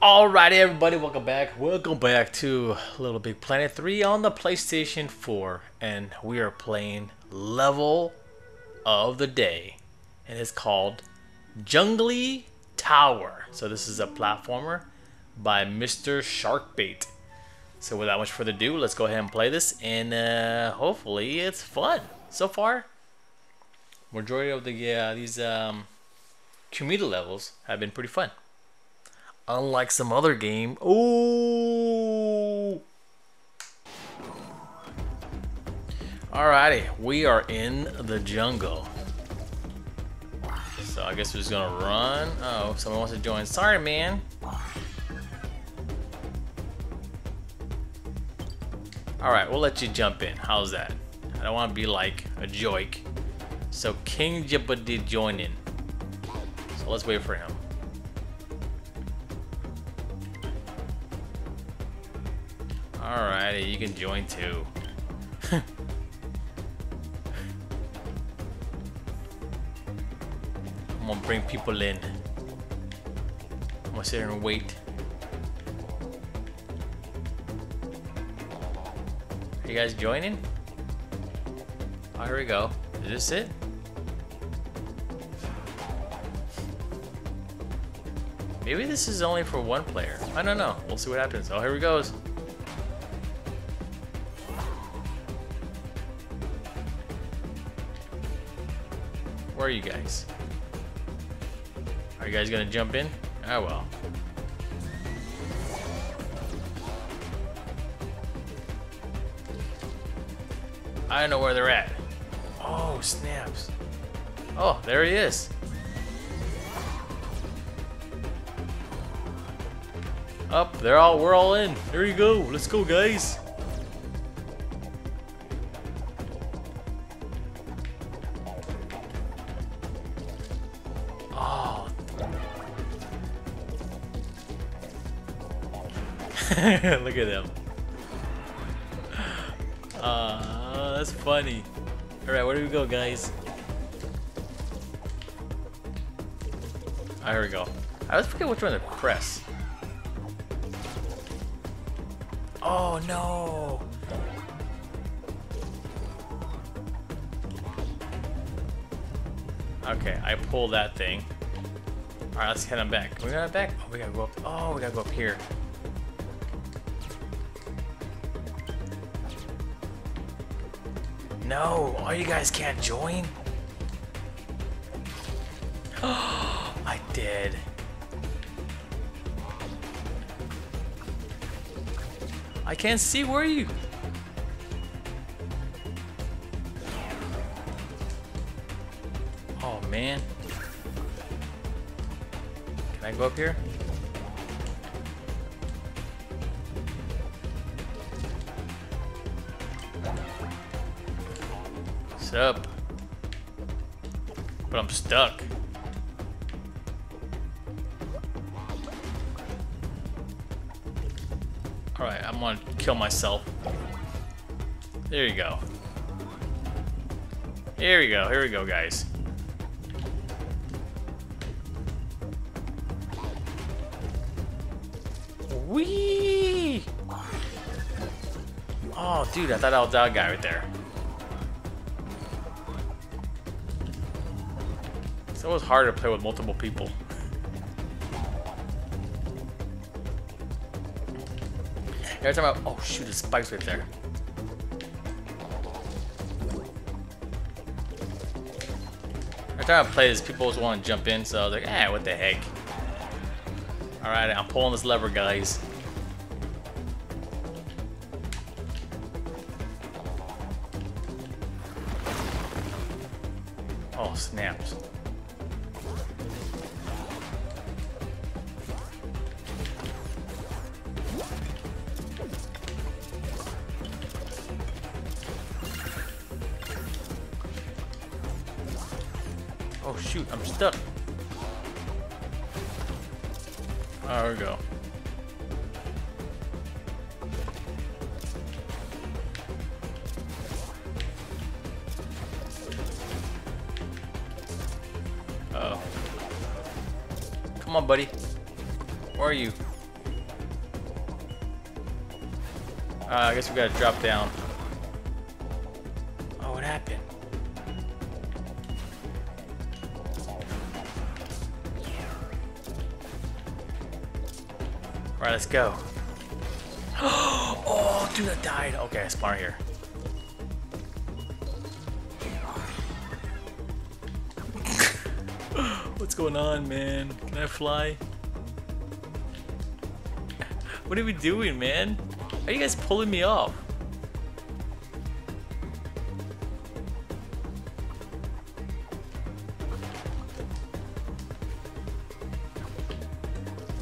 Alrighty, everybody, welcome back. Welcome back to Little Big Planet 3 on the PlayStation 4, and we are playing Level of the Day, and it's called Jungly Tower. So this is a platformer by Mr. Sharkbait. So without much further ado, let's go ahead and play this, and uh, hopefully it's fun. So far, majority of the uh, these um, community levels have been pretty fun. Unlike some other game. Ooh. Alrighty, we are in the jungle. So I guess we're just gonna run. Oh, someone wants to join. Sorry, man. Alright, we'll let you jump in. How's that? I don't want to be like a joik. So King Jibba did join in. So let's wait for him. Alrighty, you can join too. I'm gonna bring people in. I'm gonna sit here and wait. Are you guys joining? Oh, here we go. Is this it? Maybe this is only for one player. I don't know. We'll see what happens. Oh, here we goes. Are you guys? Are you guys gonna jump in? Ah well. I don't know where they're at. Oh, snaps. Oh, there he is. Up, they're all, we're all in. There you go. Let's go, guys. Look at them. Uh, that's funny. Alright, where do we go, guys? Ah, here we go. I always forget which one to press. Oh no! Okay, I pull that thing. Alright, let's head on back. We go back? Oh, we gotta go up. Oh, we gotta go up here. No, all you guys can't join? I did. I can't see where you. Oh man. Can I go up here? What's up? But I'm stuck. Alright, I'm gonna kill myself. There you go. Here we go, here we go, guys. Whee! Oh, dude, I thought I was that guy right there. It's always hard to play with multiple people. Every time I, oh shoot, the spikes right there. Every time I play this, people always want to jump in, so like, eh, what the heck. Alright, I'm pulling this lever, guys. Oh, snaps. Oh shoot, I'm stuck. There we go. Uh oh. Come on, buddy. Where are you? Uh, I guess we gotta drop down. Alright, let's go. oh, dude, I died. Okay, I spawn here. What's going on, man? Can I fly? What are we doing, man? Are you guys pulling me off?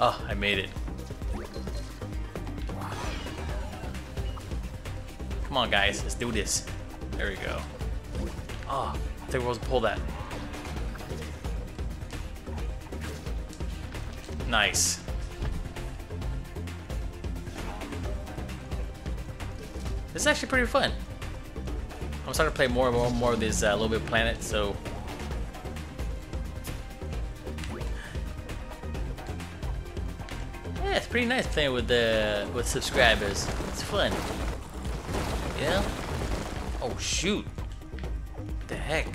Oh, I made it. Come on, guys. Let's do this. There we go. Oh, I think we're supposed to pull that. Nice. This is actually pretty fun. I'm starting to play more and more and more of this uh, Little Big Planet, so... Yeah, it's pretty nice playing with the with subscribers. It's fun. Yeah? Oh shoot. What the heck?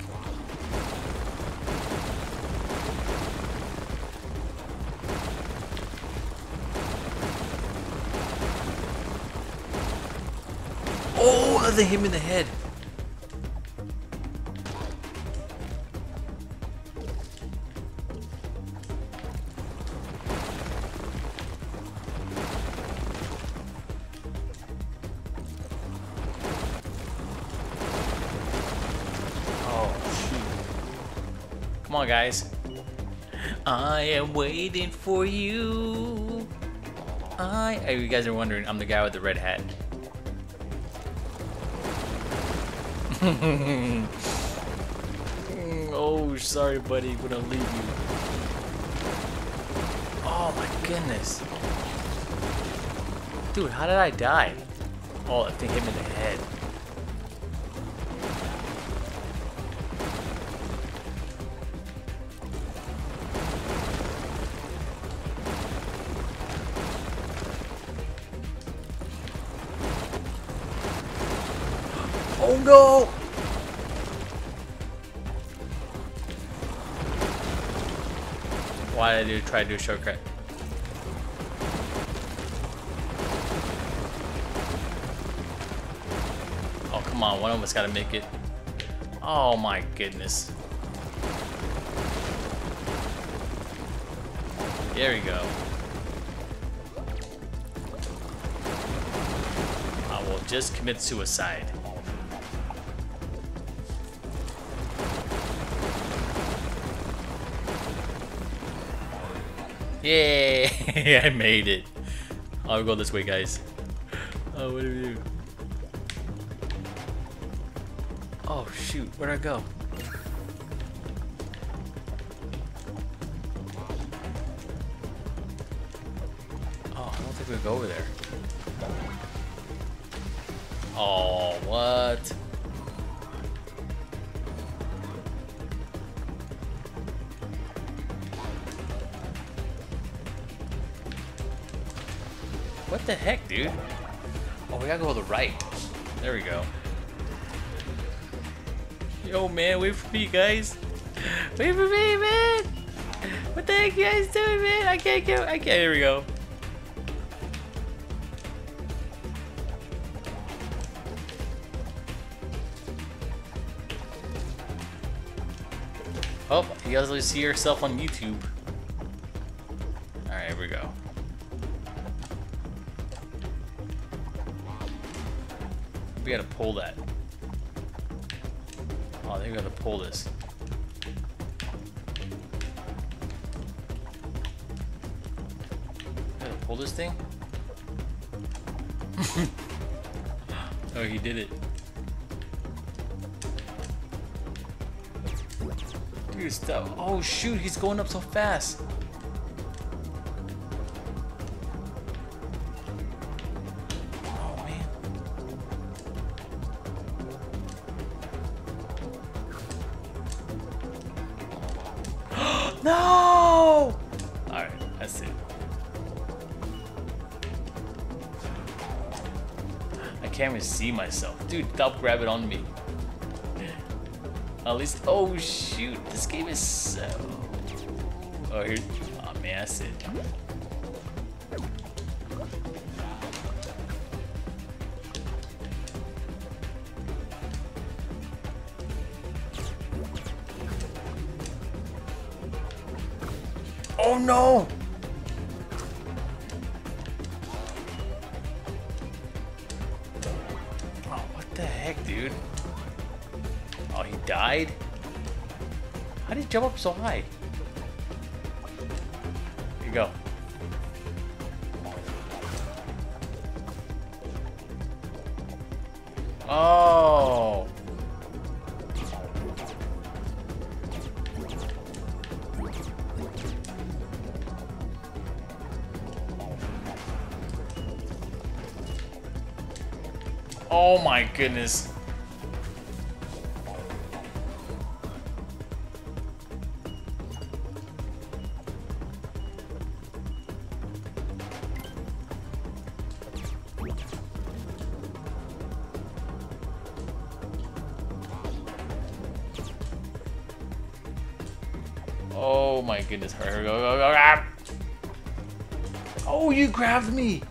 Oh, they hit him in the head. Guys. I am waiting for you. I. Oh, you guys are wondering, I'm the guy with the red hat. oh, sorry, buddy. We're gonna leave you. Oh my goodness. Dude, how did I die? Oh, that thing hit me in the head. Try to do a shortcut? Oh come on, one of us gotta make it. Oh my goodness. There we go. I will just commit suicide. Yay! I made it. I'll go this way, guys. Oh, what do we do? Oh, shoot. Where'd I go? Oh, I don't think we go over there. Oh, what? What the heck, dude? Oh, we gotta go to the right. There we go. Yo, man, wait for me, guys. Wait for me, man. What the heck you guys doing, man? I can't get. I can't. Here we go. Oh, you guys will see yourself on YouTube. Alright, here we go. We gotta pull that. Oh, I think we gotta pull this. Gotta pull this thing? oh, he did it. Dude, stop. Oh, shoot, he's going up so fast. No! Alright, that's it. I can't even see myself. Dude, stop grabbing on me. At least, oh shoot, this game is so... Oh, here, oh man, that's it. The heck, dude? Oh, he died? How did he jump up so high? Here you go. Oh! My goodness. Oh my goodness. Go, go, go, ah! Oh, you grabbed me!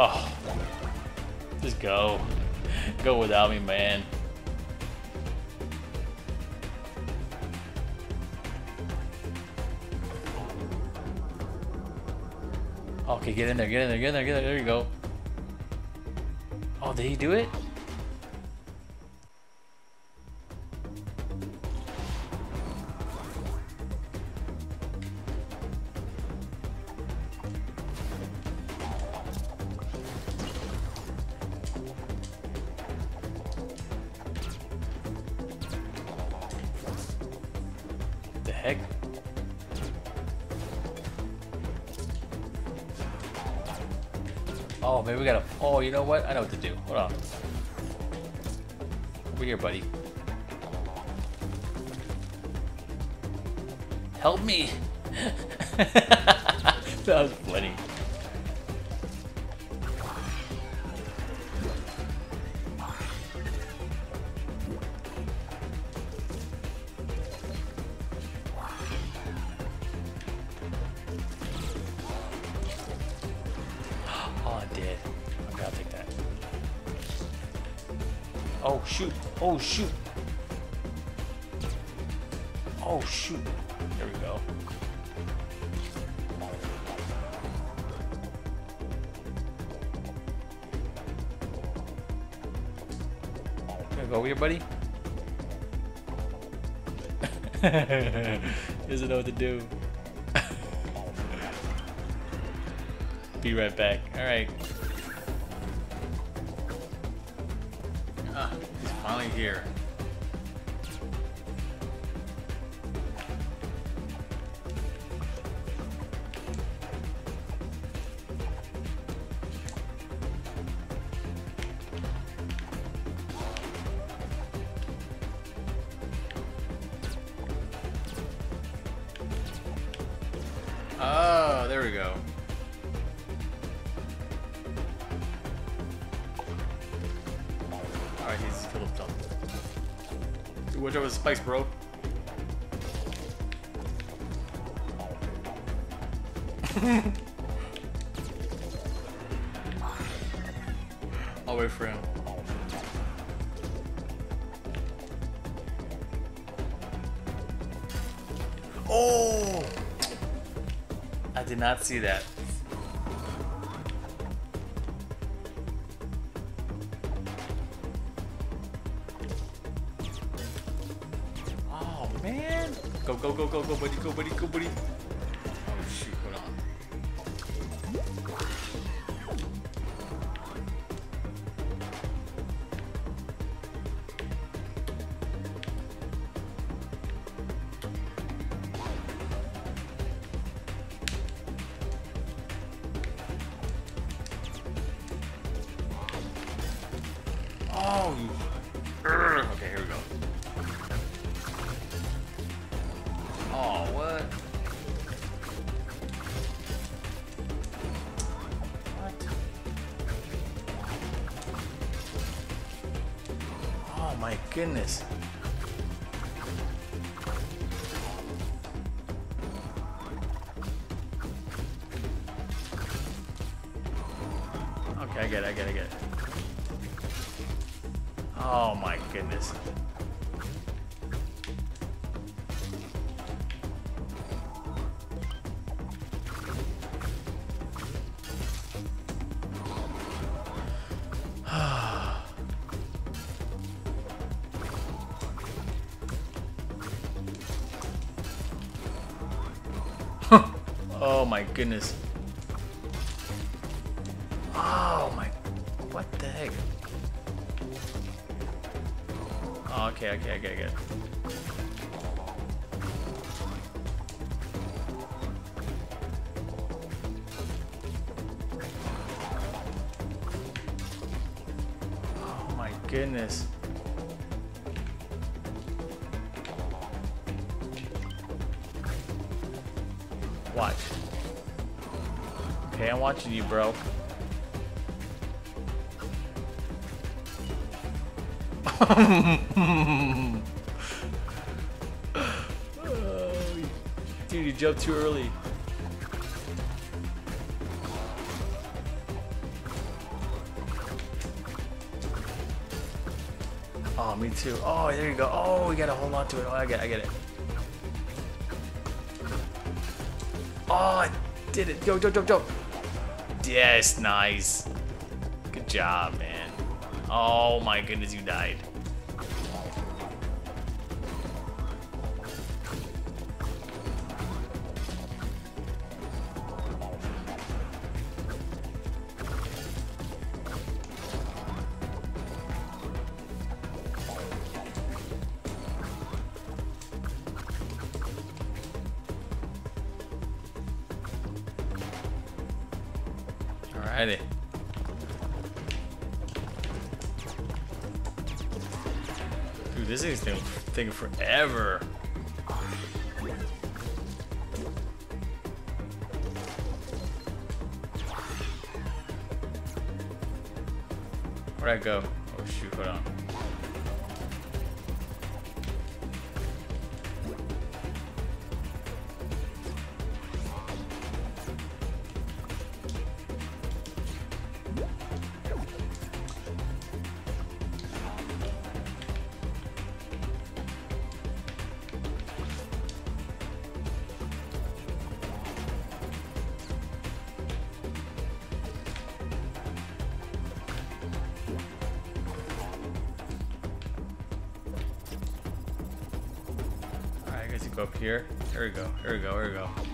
Oh, just go. Go without me, man. Okay, get in there, get in there, get in there, get in there. There you go. Oh, did he do it? Oh, maybe we gotta. Oh, you know what? I know what to do. Hold on. Over here, buddy. Help me! that was funny. Okay, I'll take that. Oh, shoot. Oh, shoot. Oh, shoot. There we go. Gonna go over here, buddy. Doesn't know what to do. Be right back. Alright. Ah, here. Oh, there we go. Watch out with the bro. I'll wait for him. Oh! I did not see that. buddy, go, buddy, go, buddy. Oh, shoot, hold on. Oh, okay, here we go. Goodness. My goodness. Oh my. What the heck? Oh, okay, okay, okay, okay. Oh my goodness. Watch. Okay, I'm watching you, bro. Dude, you jumped too early. Oh, me too. Oh, there you go. Oh, we gotta hold on to it. Oh, I get, it. I get it. Oh, I did it. Go, go, go, go. Yes, nice. Good job, man. Oh my goodness, you died. Thing's taking, forever. Where'd I go? Oh shoot, hold on. Up here. Here we go, here we go, here we go.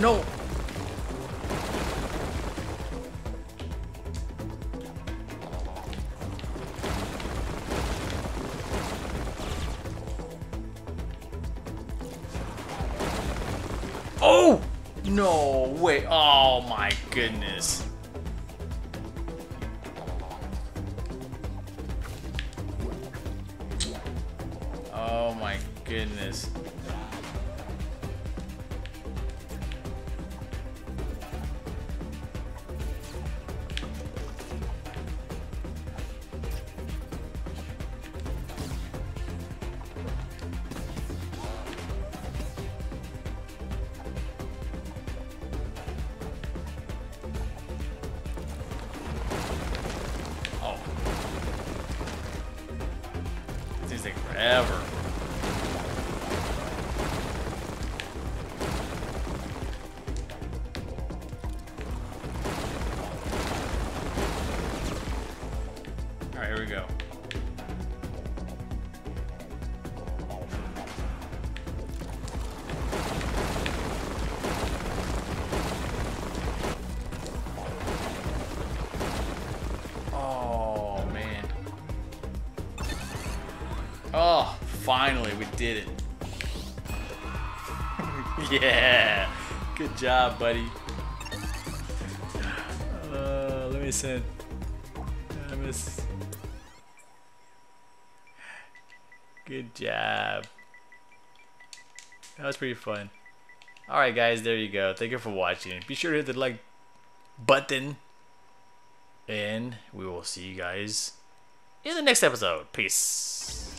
No. Oh! No way. Oh my goodness. These finally, we did it. yeah. Good job, buddy. Uh, let me send. I miss. Good job. That was pretty fun. Alright guys, there you go. Thank you for watching. Be sure to hit the like button. And we will see you guys in the next episode. Peace.